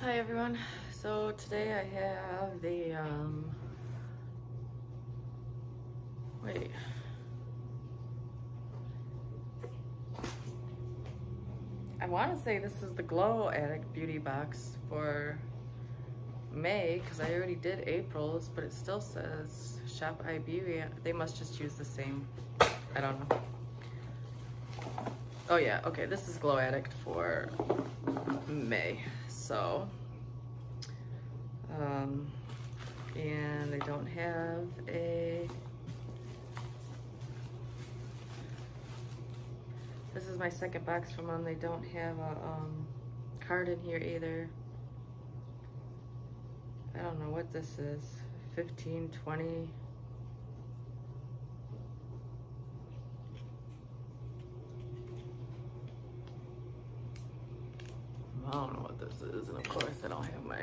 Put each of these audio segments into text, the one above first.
Hi everyone. So today I have the um wait. I want to say this is the Glow Addict Beauty Box for May because I already did April's, but it still says Shop I Beauty. They must just use the same. I don't know. Oh yeah, okay, this is Glow Addict for May. So, um, and they don't have a, this is my second box from them. They don't have a um, card in here either. I don't know what this is, 15, 20. I don't know what this is, and of course I don't have my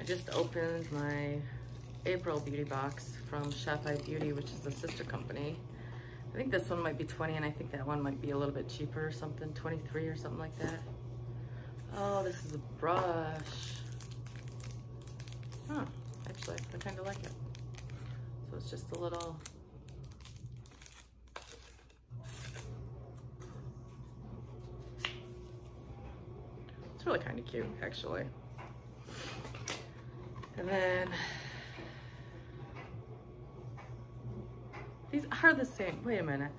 I just opened my April beauty box from Shop I Beauty, which is a sister company. I think this one might be 20 and I think that one might be a little bit cheaper or something, 23 or something like that. Oh, this is a brush. Huh, actually, I kind of like it. So it's just a little... It's really kind of cute, actually. And then... These are the same. Wait a minute.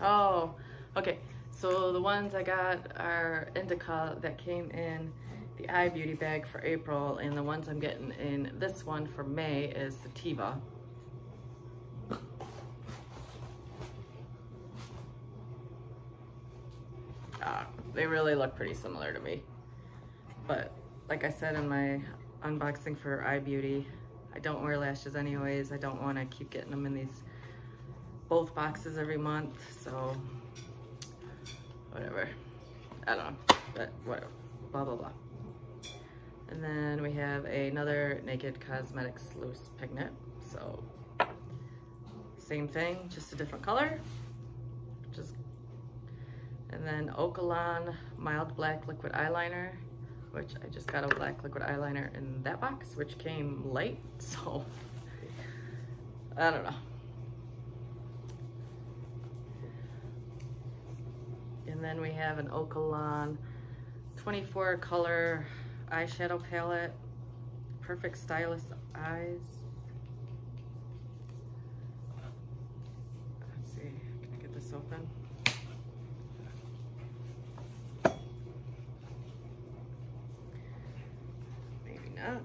Oh, okay. So the ones I got are indica that came in the Eye Beauty bag for April, and the ones I'm getting in this one for May is Sativa. Uh, they really look pretty similar to me. But like I said in my unboxing for Eye Beauty, I don't wear lashes anyways. I don't want to keep getting them in these both boxes every month, so whatever. I don't know, but whatever, blah, blah, blah. And then we have another Naked Cosmetics Loose Pigment. So same thing, just a different color. Just, and then Okalan Mild Black Liquid Eyeliner, which I just got a black liquid eyeliner in that box, which came late, so I don't know. And then we have an Okalan 24 color eyeshadow palette, Perfect Stylist Eyes. Let's see, can I get this open? Maybe not.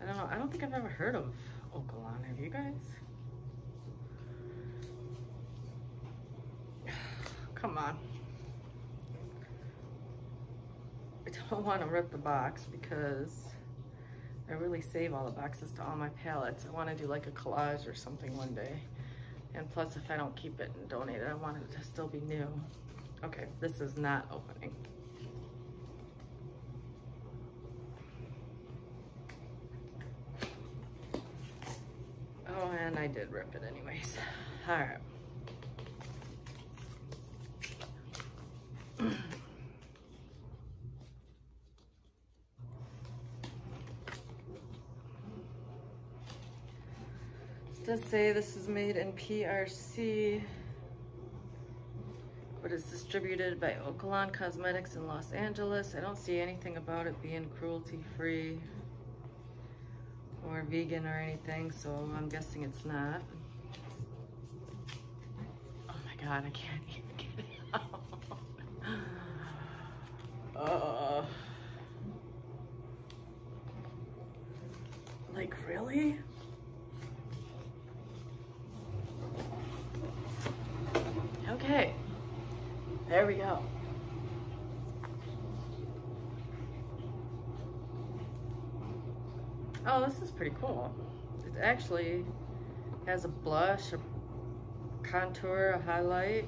I don't know, I don't think I've ever heard of Okalan. Have you guys? Come on. I don't want to rip the box because I really save all the boxes to all my palettes. I want to do like a collage or something one day. And plus, if I don't keep it and donate it, I want it to still be new. Okay, this is not opening. Oh, and I did rip it anyways. All right. Does say this is made in PRC, but it's distributed by Okalan Cosmetics in Los Angeles. I don't see anything about it being cruelty-free or vegan or anything, so I'm guessing it's not. Oh my god, I can't even get it out. Uh, like, really? Okay, there we go. Oh, this is pretty cool. It actually Has a blush, a contour, a highlight.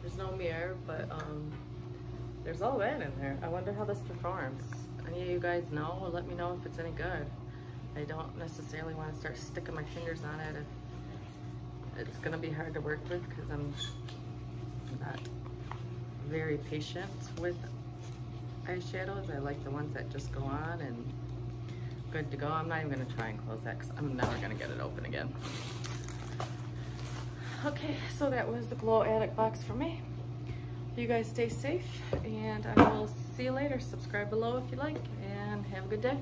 There's no mirror, but um, there's all that in there. I wonder how this performs. Any of you guys know? Let me know if it's any good. I don't necessarily want to start sticking my fingers on it if it's gonna be hard to work with because I'm not very patient with eyeshadows. I like the ones that just go on and good to go. I'm not even gonna try and close that because I'm never gonna get it open again. Okay, so that was the Glow Addict box for me. You guys stay safe and I will see you later. Subscribe below if you like and have a good day.